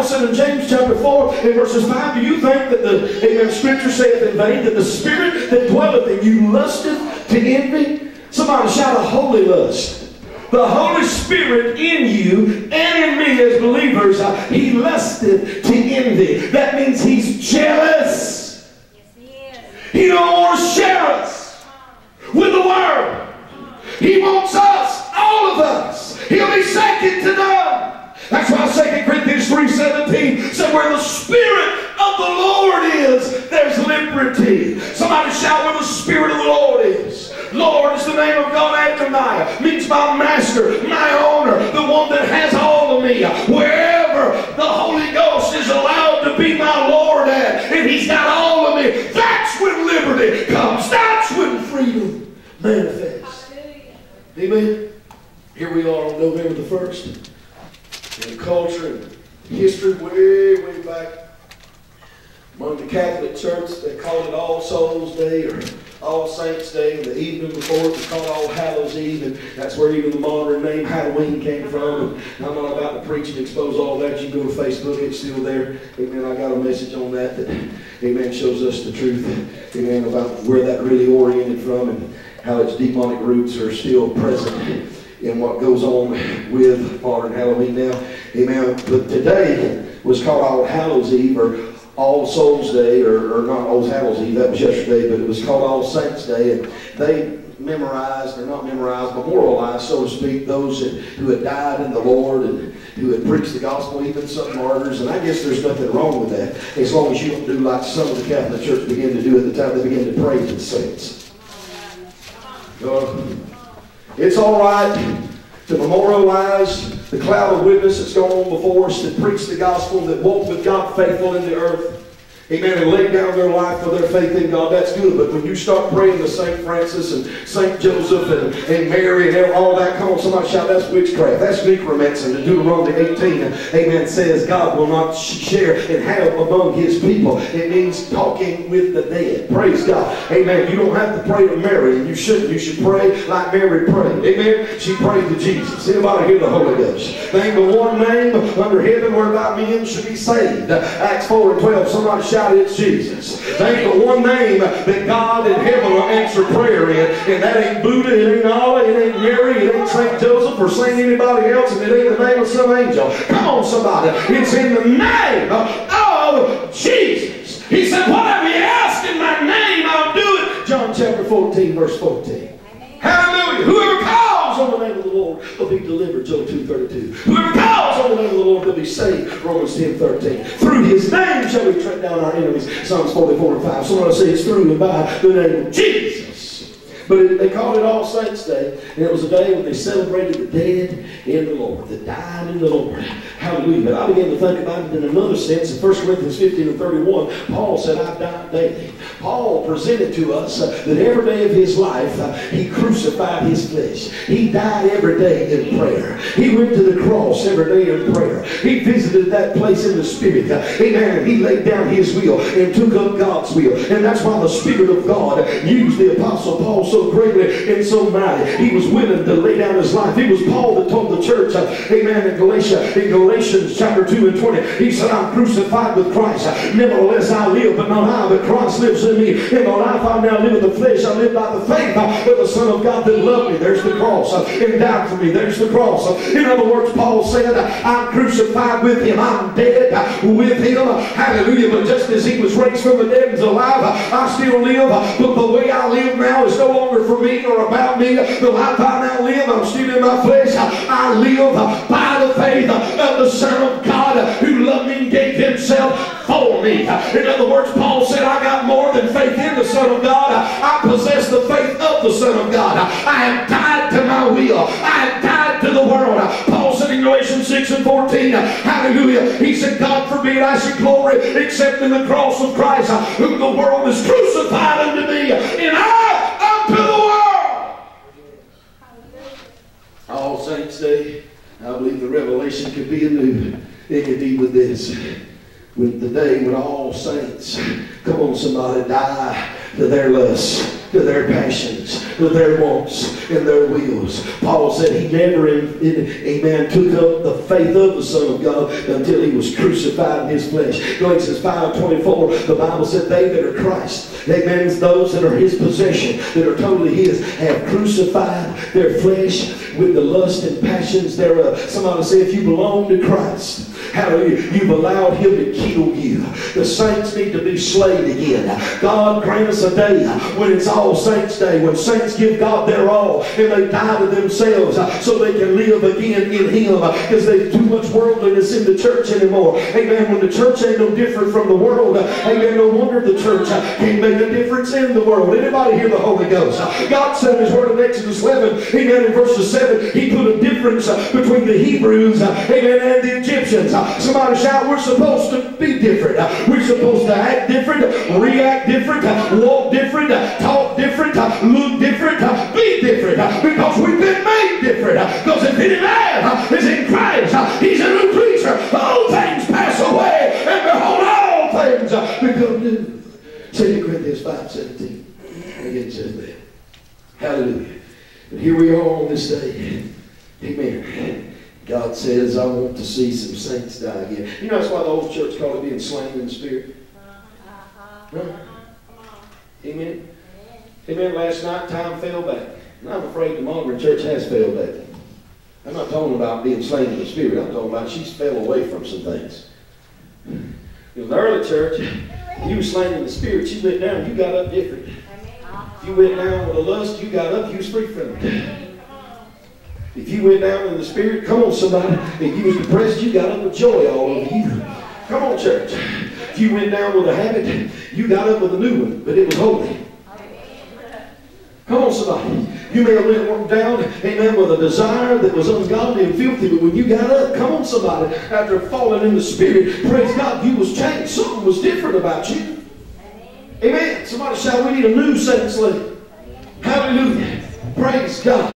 Bible said in James chapter 4 in verses 5, do you think that the amen, scripture saith in vain that the spirit that dwelleth in you lusteth to envy? Somebody shout a holy lust. The Holy Spirit in you and in me as believers, uh, he lusteth to envy. That means he's jealous. Yes, he is. He don't want to share us with the world. He wants us, all of us. He'll be second to none. That's why 2 Corinthians 3.17 said, where the Spirit of the Lord is, there's liberty. Somebody shout where the Spirit of the Lord is. Lord is the name of God Adonai. Means my master, my owner, the one that has all of me. Wherever the Holy Ghost is allowed to be my Lord at, and He's got all of me, that's when liberty comes. That's when freedom manifests. Amen. Here we are on November the 1st. In culture and history, way, way back among the Catholic Church, they called it All Souls Day or All Saints Day. And the evening before it was called All Hallows Eve. And that's where even the modern name Halloween came from. And I'm not about to preach and expose all that. You go to Facebook, it's still there. Amen. I got a message on that that, amen, shows us the truth. Amen. About where that really oriented from and how its demonic roots are still present in what goes on with modern Halloween now. Amen. But today was called All Hallows Eve or All Souls Day, or, or not All Hallows Eve, that was yesterday, but it was called All Saints Day. And they memorized, or not memorized, memorialized, so to speak, those that, who had died in the Lord and who had preached the gospel, even some martyrs. And I guess there's nothing wrong with that, as long as you don't do like some of the Catholic Church began to do at the time they began to pray to the saints. Uh, it's all right to memorialize the cloud of witness that's gone on before us, that preach the gospel, that walk with God faithful in the earth. Amen. And lay down their life for their faith in God. That's good. But when you start praying to St. Francis and St. Joseph and, and Mary and all that, come on, somebody shout, that's witchcraft. That's necromancy. And Deuteronomy 18, amen, says God will not share and have among his people. It means talking with the dead. Praise God. Amen. You don't have to pray to Mary, and you shouldn't. You should pray like Mary prayed. Amen. She prayed to Jesus. Anybody hear the Holy Ghost? Ain't but one name under heaven whereby men should be saved. Acts 4 and 12. Somebody shout it's Jesus. There ain't but one name that God in heaven will answer prayer in, and that ain't Buddha, it ain't Allah, it ain't Mary, it ain't St. Joseph, or St. anybody else, and it ain't the name of some angel. Come on, somebody. It's in the name of Jesus. He said, whatever you ask in my name, I'll do it. John chapter 14, verse 14. Hallelujah. Whoever calls on the name of the Lord will be delivered. Joel 2.32. Whoever calls on the name of the Lord will be saved. Romans 10.13. Through his name shall we tread down our enemies. Psalms 44 and 5. Someone say it's through and by the name of Jesus. But it, they called it All Saints Day, and it was a day when they celebrated the dead in the Lord, the died in the Lord. Hallelujah. But I began to think about it in another sense. In 1 Corinthians 15 and 31, Paul said, I've died daily. Paul presented to us uh, that every day of his life, uh, he crucified his flesh. He died every day in prayer. He went to the cross every day in prayer. He visited that place in the Spirit. Amen. He laid down his will and took up God's will. And that's why the Spirit of God used the Apostle Paul so greatly and so mighty. He was willing to lay down his life. It was Paul that told the church, uh, amen, in Galatia, in Galatians chapter 2 and 20, he said, I'm crucified with Christ. Nevertheless, I live, but not I, but Christ lives in me. In the life I now live in the flesh, I live by the faith uh, of the Son of God that loved me. There's the cross. Uh, and died for me. There's the cross. Uh, in other words, Paul said, uh, I'm crucified with him. I'm dead uh, with him. Hallelujah. But just as he was raised from the dead and alive, I still live. But the way I live now is no longer for me or about me. The life I now live, I'm still in my flesh. I live by the faith of the Son of God who loved me and gave himself for me. In other words, Paul said, I got I have died to my will. I have died to the world. Paul said in Galatians 6 and 14, hallelujah, he said, God forbid I should glory except in the cross of Christ, whom the world is crucified unto me, and I unto the world. All Saints Day, I believe the revelation could be anew. It could be with this. With the day when all saints, come on somebody, die to their lusts to their passions, to their wants, and their wills. Paul said he never, amen, took up the faith of the Son of God until he was crucified in his flesh. Galatians 5 24, the Bible said, They that are Christ, amen, those that are his possession, that are totally his, have crucified their flesh with the lust and passions thereof. Somebody say, if you belong to Christ, Hallelujah. You've allowed him to kill you. The saints need to be slain again. God grant us a day when it's all saints day, when saints give God their all and they die to themselves so they can live again in him because there's too much worldliness in the church anymore. Amen. When the church ain't no different from the world, amen, no wonder the church can't make a difference in the world. Anybody hear the Holy Ghost? God said in his word in Exodus 11, amen, in verses 7, he put a difference between the Hebrews, amen, and the Egyptians. Somebody shout, we're supposed to be different. We're supposed to act different, react different, walk different, talk different, look different, be different. Because we've been made different. Because if any man is in Christ, he's a new creature. All things pass away, and behold, all things become new. 2 Corinthians 5 17. Again says that. Hallelujah. And here we are on this day. Amen. God says, I want to see some saints die again. You know that's why the old church called it being slain in the spirit? Huh? Amen. Amen. Last night, time fell back. And I'm afraid the modern church has failed back. I'm not talking about being slain in the spirit. I'm talking about she's fell away from some things. In the early church, you were slain in the spirit. You went down, you got up different. If you went down with a lust, you got up, you was free from it. If you went down in the spirit, come on, somebody. If you was depressed, you got up with joy all over you. Come on, church. If you went down with a habit, you got up with a new one, but it was holy. Come on, somebody. You may have went down, amen, with a desire that was ungodly and filthy, but when you got up, come on, somebody, after falling in the spirit, praise God, you was changed. Something was different about you. Amen. Somebody shout, we need a new saint slave. Hallelujah. Praise God.